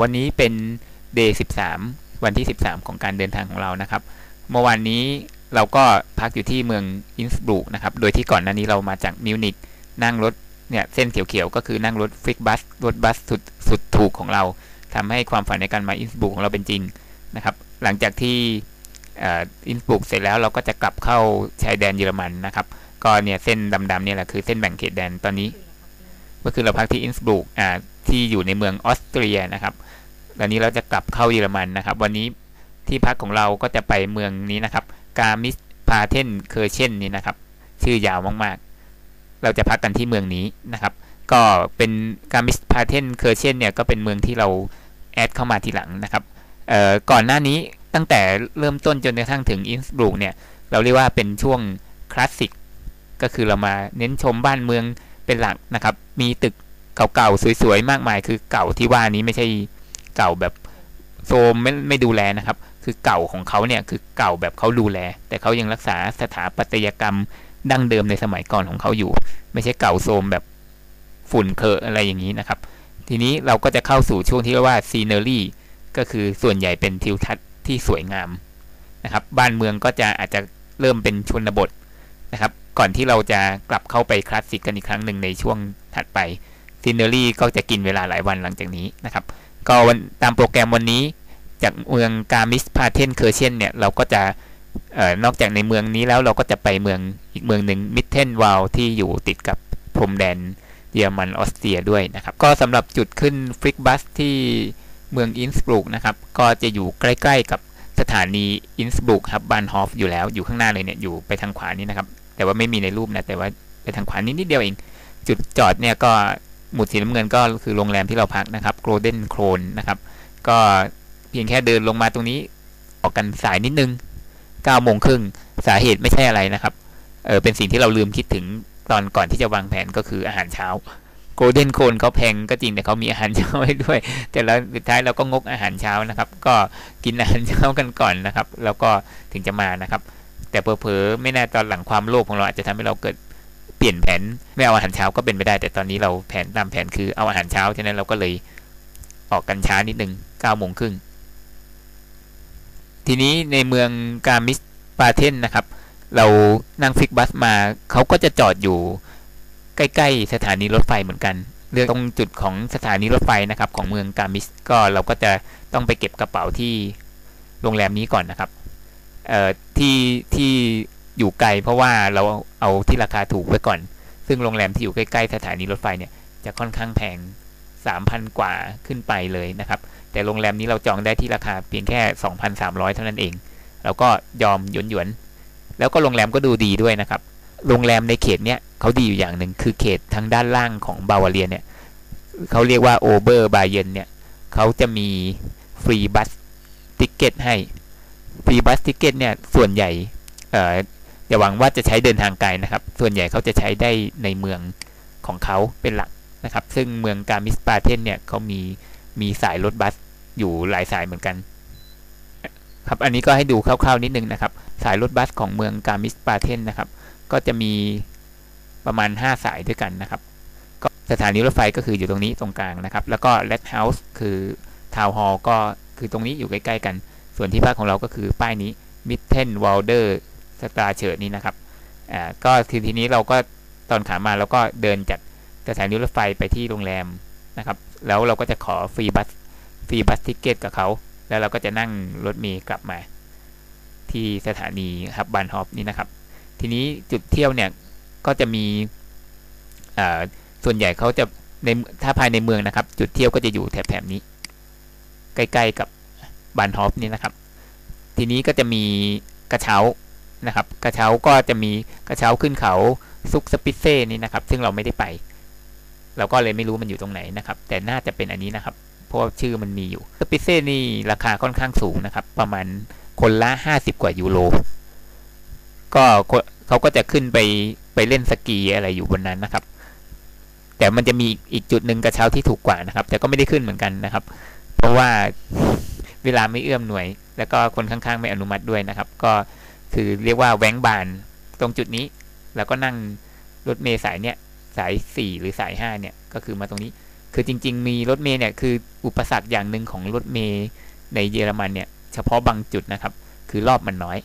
วันนี้เป็น day 13 วันที่ 13 ของการเดินทางของเรานะครับ เมื่อวานนี้เราก็พักอยู่ที่เมืองอินสบรูกนะครับ โดยที่ก่อนหน้านี้เรามาจากมิวนิกนั่งรถเนี่ยเส้นเขียวๆ ก็คือนั่งรถฟิกบัสรถบัสสุดสุดถูกของเราทำให้ความฝันในการมาอินสบรูกของเราเป็นจริงนะครับ หลังจากที่อินสบรูกเสร็จแล้วเราก็จะกลับเข้าชายแดนเยอรมันนะครับ ก็เนี่ยเส้นดำๆเนี่ยแหละคือเส้นแบ่งเขตแดนตอนนี้ ก็คือเราพักที่อินสบรูกอ่า ที่อยู่ในเมืองออสเตรียนะครับตอนนี้เราจะกลับเข้าเยอรมันนะครับ วันนี้ที่พักของเราก็จะไปเมืองนี้นะครับ Garmisch-Partenkirchen นี่นะครับ ชื่อยาวมากๆ เราจะพักกันที่เมืองนี้นะครับ ก็เป็น Garmisch-Partenkirchen เนี่ยก็เป็นเมืองที่เรา add เข้ามาทีหลังนะครับก่อนหน้านี้ตั้งแต่เริ่มต้นจนกระทั่งถึงอินสบรูกเนี่ยเราเรียกว่าเป็นช่วงคลาสสิกก็คือเรามาเน้นชมบ้านเมืองเป็นหลักนะครับ มีตึก เก่าๆสวยๆมากมาย คือเก่าที่ว่านี้ไม่ใช่เก่าแบบโทรมไม่ไม่ดูแลนะครับ คือเก่าของเขาเนี่ยคือเก่าแบบเขาดูแล แต่เขายังรักษาสถาปัตยกรรมดั้งเดิมในสมัยก่อนของเขาอยู่ ไม่ใช่เก่าโทรมแบบฝุ่นเขรอะอะไรอย่างนี้นะครับ ทีนี้เราก็จะเข้าสู่ช่วงที่เรียกว่า scenery ก็คือส่วนใหญ่เป็นทิวทัศน์ที่สวยงามนะครับ บ้านเมืองก็จะอาจจะเริ่มเป็นชนบทนะครับ ก่อนที่เราจะกลับเข้าไปคลาสสิกกันอีกครั้งหนึ่งในช่วงถัดไป scenery ก็จะกินเวลาหลายวันหลังจากนี้นะครับ ก็วันตามโปรแกรมวันนี้ จากเมือง Garmisch-Partenkirchen เนี่ยเราก็จะออนอกจากในเมืองนี้แล้วเราก็จะไปเมืองอีกเมืองหนึ่ง Mittenwald ที่อยู่ติดกับพรมแดนเยอรมันออสเตรียด้วยนะครับ ก็สำหรับจุดขึ้น Flixbus ที่เมืองอินสบรูกนะครับ ก็จะอยู่ใกล้ ๆ กับสถานีอินสบรูกครับบานฮอฟอยู่แล้วอยู่ข้างหน้าเลยเนี่ยอยู่ไปทางขวานี้นะครับ แต่ว่าไม่มีในรูปนะแต่ว่าไปทางขวานิดนิดเดียวเอง จุดจอดเนี่ยก็ หมุดสีน้ำเงินก็คือโรงแรมที่เราพักนะครับ Golden Crown นะครับ ก็เพียงแค่เดินลงมาตรงนี้ ออกกันสายนิดนึง9โมงครึ่งสาเหตุไม่ใช่อะไรนะครับ เออเป็นสิ่งที่เราลืมคิดถึงตอนก่อนที่จะวางแผนก็คืออาหารเช้า Golden Crown เขาแพงก็จริงแต่เขามีอาหารเช้าให้ด้วย แต่แล้วสุดท้ายเราก็งกอาหารเช้านะครับ ก็กินอาหารเช้ากันก่อนนะครับ แล้วก็ถึงจะมานะครับ แต่เพอๆไม่แน่ตอนหลังความโลภของเราอาจจะทำให้เราเกิด เปลี่ยนแผนไม่เอาอาหารเช้าก็เป็นไปได้ แต่ตอนนี้เราแผนตามแผนคือเอาอาหารเช้าฉะนั้นเราก็เลยออกกันช้านิดนึงเก้าโมงครึ่งทีนี้ในเมืองกามิสปาเทนนะครับ เรานั่งฟิกบัสมาเขาก็จะจอดอยู่ใกล้ๆสถานีรถไฟเหมือนกันเรื่องตรงจุดของสถานีรถไฟนะครับของเมืองกามิสก็เราก็จะต้องไปเก็บกระเป๋าที่โรงแรมนี้ก่อนนะครับเอ่อที่ที่ อยู่ไกลเพราะว่าเราเอาที่ราคาถูกไว้ก่อน ซึ่งโรงแรมที่อยู่ใกล้ๆสถานีรถไฟเนี่ยจะค่อนข้างแพง 3,000 กว่าขึ้นไปเลยนะครับ แต่โรงแรมนี้เราจองได้ที่ราคาเพียงแค่ 2,300 เท่านั้นเอง เราก็ยอมหยวนหยวนแล้วก็โรงแรมก็ดูดีด้วยนะครับ โรงแรมในเขตเนี้ยเขาดีอยู่อย่างหนึ่งคือเขตทางด้านล่างของบาวาเรียเนี่ยเขาเรียกว่า Oberbayern เนี่ยเขาจะมี free bus ticket ให้ free bus ticket เนี่ยส่วนใหญ่ อย่าหวังว่าจะใช้เดินทางไกลนะครับ ส่วนใหญ่เขาจะใช้ได้ในเมืองของเขาเป็นหลักนะครับ ซึ่งเมือง Garmisch-Parten เนี่ยเขามีมีสายรถบัสอยู่หลายสายเหมือนกันครับอันนี้ก็ให้ดูคร่าวๆนิดนึงนะครับ สายรถบัสของเมือง Garmisch-Parten นะครับ ก็จะมีประมาณ 5 สายด้วยกันนะครับ ก็สถานีรถไฟก็คืออยู่ตรงนี้ตรงกลางนะครับ แล้วก็ Rathaus คือ town hall ก็คือตรงนี้อยู่ใกล้ๆกัน ส่วนที่พักของเราก็คือป้ายนี้ Mittenwalder Straße นี้นะครับอ่าก็ทีทีนี้เราก็ตอนขามาเราก็เดินจากสถานีรถไฟไปที่โรงแรมนะครับ แล้วเราก็จะขอ free bus free bus ticket กับเขา แล้วเราก็จะนั่งรถเมล์กลับมาที่สถานี Hauptbahnhof นี่นะครับ ทีนี้จุดเที่ยวเนี่ยก็จะมีอ่าส่วนใหญ่เขาจะในถ้าภายในเมืองนะครับ จุดเที่ยวก็จะอยู่แถบๆนี้ ใกล้ๆกับ Bahnhof นี่นะครับ ทีนี้ก็จะมีกระเช้า นะครับ กระเช้าก็จะมีกระเช้าขึ้นเขาซุกสปิเซ่นี่นะครับ ซึ่งเราไม่ได้ไป เราก็เลยไม่รู้มันอยู่ตรงไหนนะครับ แต่น่าจะเป็นอันนี้นะครับ เพราะชื่อมันมีอยู่สปิเซ่นี่ราคาค่อนข้างสูงนะครับ ประมาณคนละห้าสิบกว่ายูโร ก็เขาก็จะขึ้นไปไปเล่นสกีอะไรอยู่บนนั้นนะครับ แต่มันจะมีอีกจุดหนึ่งกระเช้าที่ถูกกว่านะครับ แต่ก็ไม่ได้ขึ้นเหมือนกันนะครับ เพราะว่าเวลาไม่เอื้อมหน่วย แล้วก็คนข้างๆไม่อนุมัติด้วยนะครับ ก็ คือเรียกว่าแว้งบานตรงจุดนี้ แล้วก็นั่งรถเมล์สายเนี้ยสายสี่หรือสายห้าเนี่ยก็คือมาตรงนี้ คือจริง ๆ มีรถเมย์เนี่ยคืออุปสรรคอย่างหนึ่งของรถเมย์ในเยอรมันเนี่ยเฉพาะบางจุดนะครับ คือรอบมันน้อย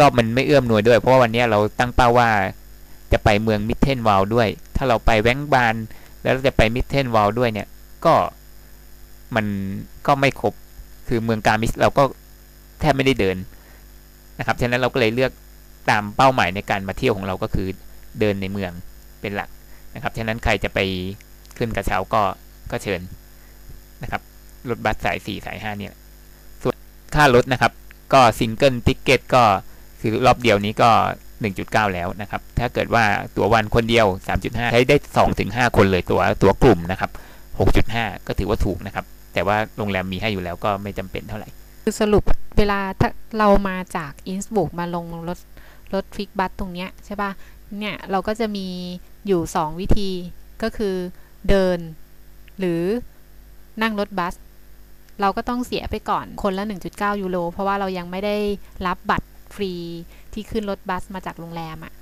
รอบมันไม่เอื้อมหน่วยด้วย เพราะว่าวันนี้เราตั้งเป้าว่าจะไปเมืองมิเทนวาลด้วย ถ้าเราไปแวงบานแล้วจะไปมิเทนวาลด้วยเนี่ยก็มันก็ไม่ครบ คือเมือง Garmisch เราก็แทบไม่ได้เดิน นะครับฉะนั้นเราก็เลยเลือกตามเป้าหมายในการมาเที่ยวของเราก็คือเดินในเมืองเป็นหลักนะครับฉะนั้นใครจะไปขึ้นกระเช้าก็ก็เชิญนะครับรถบัสสายสี่สายห้าเนี่ยส่วนค่ารถนะครับ ก็ single ticket ก็คือรอบเดียวนี้ก็ 1.9 แล้วนะครับ ถ้าเกิดว่าตัววันคนเดียว 3.5 ใช้ได้ 2-5 คนเลยตัวตัวกลุ่มนะครับ 6.5 ก็ถือว่าถูกนะครับ แต่ว่าโรงแรมมีให้อยู่แล้วก็ไม่จำเป็นเท่าไหร่คือสรุป เวลาถ้าเรามาจากอินสบุกมาลงรถรถฟิกบัสตรงเนี้ยใช่ปะเนี่ยเราก็จะมีอยู่ 2 วิธีก็คือเดิน หรือนั่งรถบัส เราก็ต้องเสียไปก่อนคนละ 1.9 ยูโร เพราะว่าเรายังไม่ได้รับบัตรฟรีที่ขึ้นรถบัสมาจากโรงแรมอะ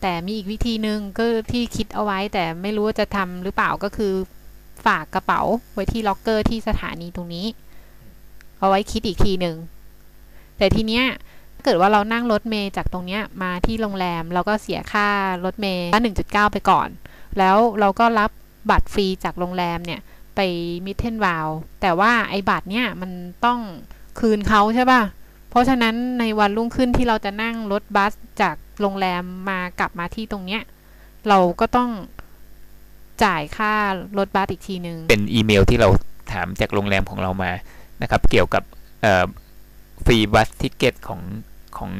แต่มีอีกวิธีหนึ่งก็ที่คิดเอาไว้ แต่ไม่รู้ว่าจะทำหรือเปล่าก็คือฝากกระเป๋าไว้ที่ล็อกเกอร์ที่สถานีตรงนี้ เอาไว้คิดอีกทีหนึ่ง แต่ทีเนี้ยถ้าเกิดว่าเรานั่งรถเมย์จากตรงเนี้ยมาที่โรงแรมเราก็เสียค่ารถเมย์ละ1.9 ไปก่อน แล้วเราก็รับบัตรฟรีจากโรงแรมเนี่ยไปมิทเทนวาลแต่ว่าไอ้บัตรเนี่ยมันต้องคืนเขาใช่ป่ะ เพราะฉะนั้นในวันรุ่งขึ้นที่เราจะนั่งรถบัสจากโรงแรมมากลับมาที่ตรงเนี้ยเราก็ต้องจ่ายค่ารถบัสอีกทีหนึ่งเป็นอีเมลที่เราถามจากโรงแรมของเรามานะครับ เกี่ยวกับ ฟรีบัสทิเกตของของ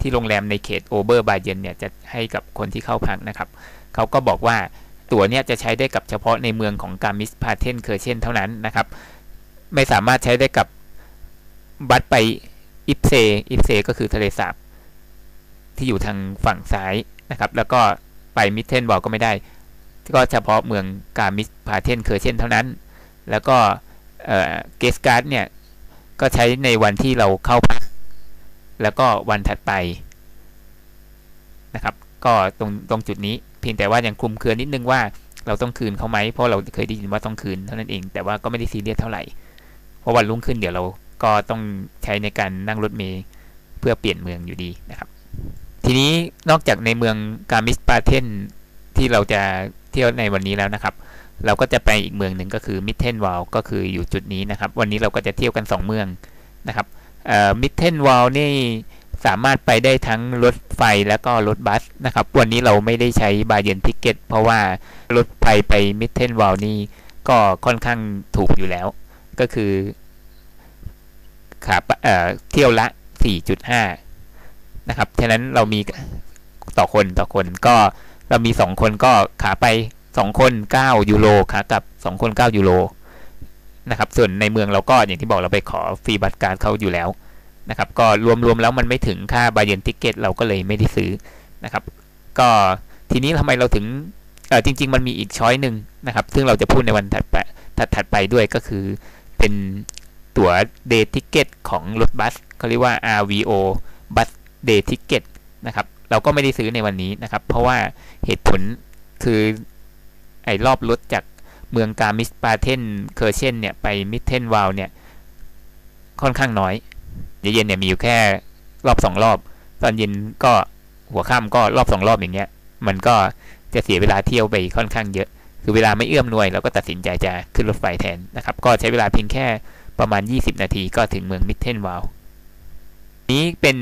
ที่โรงแรมในเขตโอเบอร์บาเยนเนี่ยจะให้กับคนที่เข้าพักนะครับ เขาก็บอกว่าตั๋วเนี่ยจะใช้ได้กับเฉพาะในเมืองของ Garmisch-Partenkirchen เท่านั้นนะครับ ไม่สามารถใช้ได้กับ bus ไป Eibsee Eibsee ก็คือทะเลสาบที่อยู่ทางฝั่งซ้ายนะครับ แล้วก็ไป Mittenwald ก็ไม่ได้ ก็เฉพาะเมือง Garmisch-Partenkirchen เท่านั้น แล้วก็ guest card เนี่ย ก็ใช้ในวันที่เราเข้าพัก แล้วก็วันถัดไปนะครับ ก็ตรงตรงจุดนี้เพียงแต่ว่ายังคลุมเครือนิดนึงว่าเราต้องคืนเขาไหมเพราะเราเคยได้ยินว่าต้องคืนเท่านั้นเอง แต่ว่าก็ไม่ได้ซีเรียสเท่าไหร่ เพราะวันรุ่งขึ้นเดี๋ยวเราก็ต้องใช้ในการนั่งรถเมล์เพื่อเปลี่ยนเมืองอยู่ดีนะครับ ทีนี้นอกจากในเมือง Garmisch-Parten ที่เราจะเที่ยวในวันนี้แล้วนะครับ เราก็จะไปอีกเมืองหนึ่งก็คือ Mittenwald ก็คืออยู่จุดนี้นะครับ วันนี้เราก็จะเที่ยวกัน 2 เมืองนะครับMittenwald นี่สามารถไปได้ทั้งรถไฟแล้วก็รถบัสนะครับ วันนี้เราไม่ได้ใช้ Bayern Ticket เพราะว่ารถไฟไป Mittenwald นี่ก็ค่อนข้างถูกอยู่แล้ว ก็คือขาเอ่อเที่ยวละ 4.5 นะครับ ฉะนั้นเรามีต่อคนต่อคนก็เรามี 2 คนก็ขาไป 2 คน 9 ยูโรขากลับ 2 คน 9 ยูโรนะครับส่วนในเมืองเราก็อย่างที่บอกเราไปขอฟรีบัตรการเขาอยู่แล้วนะครับก็รวมๆแล้วมันไม่ถึงค่าบาเยนติเกตเราก็เลยไม่ได้ซื้อนะครับ ก็ทีนี้ทำไมเราถึงเออจริง ๆ มันมีอีกช้อยหนึ่งนะครับ ซึ่งเราจะพูดในวันถัดไปถัดไปด้วยก็คือเป็นตั๋ว day ticket ของรถบัสเขาเรียกว่า RVO bus day ticket นะครับ เราก็ไม่ได้ซื้อในวันนี้นะครับ เพราะว่าเหตุผลคือ ไอ้รอบรถจากเมือง Garmisch-Partenkirchen เนี่ยไป Mittenwald เนี่ยค่อนข้างน้อยเย็นเนี่ยมีอยู่แค่รอบสองรอบ ตอนเย็นก็หัวค่ำก็รอบสองรอบอย่างเงี้ย มันก็จะเสียเวลาเที่ยวไปค่อนข้างเยอะ คือเวลาไม่เอื้ออำนวยเราก็ตัดสินใจจะขึ้นรถไฟแทนนะครับ ก็ใช้เวลาเพียงแค่ประมาณ 20 นาทีก็ถึงเมือง Mittenwald นี้เป็น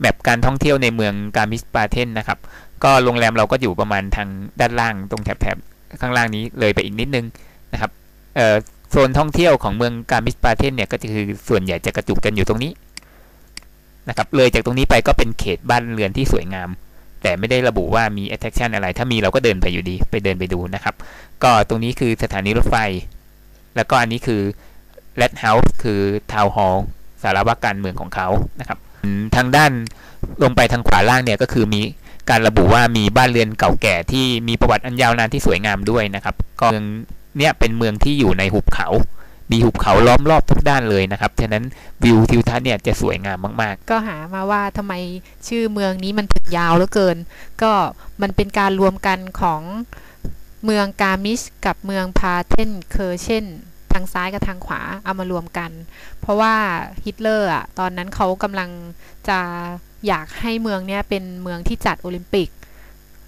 แมปการท่องเที่ยวในเมืองกามิสปาเทนนะครับ ก็โรงแรมเราก็อยู่ประมาณทางด้านล่างตรงแถบ ข้างล่างนี้เลยไปอีกนิดนึงนะครับโซนท่องเที่ยวของเมืองกามิสปาเทนเนี่ยก็จะคือส่วนใหญ่จะกระจุกกันอยู่ตรงนี้นะครับเลยจากตรงนี้ไปก็เป็นเขตบ้านเรือนที่สวยงาม แต่ไม่ได้ระบุว่ามี attraction อะไร ถ้ามีเราก็เดินไปอยู่ดีไปเดินไปดูนะครับ ก็ตรงนี้คือสถานีรถไฟ แล้วก็อันนี้คือ Red House คือ Town Hall สารวัตรการเมืองของเขานะครับทางด้านลงไปทางขวาล่างเนี่ยก็คือมี การระบุว่ามีบ้านเรือนเก่าแก่ที่มีประวัติอันยาวนานที่สวยงามด้วยนะครับก็เมืองเนี่ยเป็นเมืองที่อยู่ในหุบเขา มีหุบเขาล้อมรอบทุกด้านเลยนะครับ ฉะนั้นวิวทิวทัศน์เนี่ยจะสวยงามมากๆ ก็หามาว่าทำไมชื่อเมืองนี้มันถึงยาวเหลือเกิน ก็มันเป็นการรวมกันของเมือง Garmisch กับเมือง Partenkirchen ทางซ้ายกับทางขวาเอามารวมกัน เพราะว่าฮิตเลอร์อะตอนนั้นเขากำลังจะ อยากให้เมืองเนี้ยเป็นเมืองที่จัดโอลิมปิก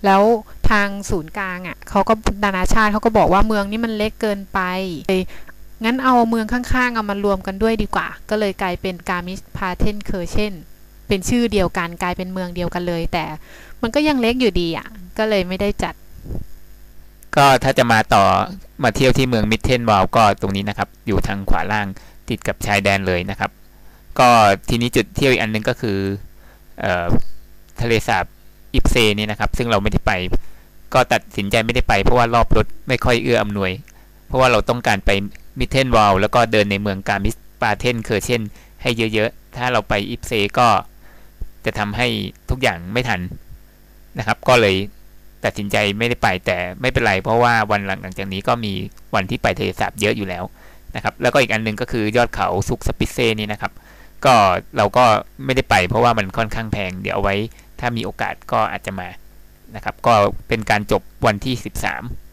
แล้วทางศูนย์กลางอะเขาก็นานาชาติเขาก็บอกว่าเมืองนี้มันเล็กเกินไปงั้นเอาเมืองข้างๆ เอามารวมกันด้วยดีกว่า ก็เลยกลายเป็น Garmisch-Partenkirchen เป็นชื่อเดียวกันกลายเป็นเมืองเดียวกันเลย แต่มันก็ยังเล็กอยู่ดีอะ ก็เลยไม่ได้จัด ก็ถ้าจะมาต่อมาเที่ยวที่เมือง Mittenwald ก็ตรงนี้นะครับ อยู่ทางขวาล่างติดกับชายแดนเลยนะครับ ก็ทีนี้จุดเที่ยวอีกอันนึงก็คือ ทะเลสาบ Eibsee นี่นะครับ ซึ่งเราไม่ได้ไป ก็ตัดสินใจไม่ได้ไป เพราะว่ารอบรถไม่ค่อยเอื้ออำนวย เพราะว่าเราต้องการไป Mittenwald แล้วก็เดินในเมือง Garmisch-Partenkirchen ให้เยอะๆ ถ้าเราไป Eibseeก็จะทำให้ทุกอย่างไม่ทันนะครับ ก็เลยตัดสินใจไม่ได้ไปแต่ไม่เป็นไร เพราะว่าวันหลังจากนี้ก็มีวันที่ไปทะเลสาบเยอะอยู่แล้วนะครับ แล้วก็อีกอันนึงก็คือยอดเขาซุกสปิเซนี่นะครับ ก็เราก็ไม่ได้ไปเพราะว่ามันค่อนข้างแพง เดี๋ยวเอาไว้ถ้ามีโอกาสก็อาจจะมานะครับ ก็เป็นการจบวันที่ 13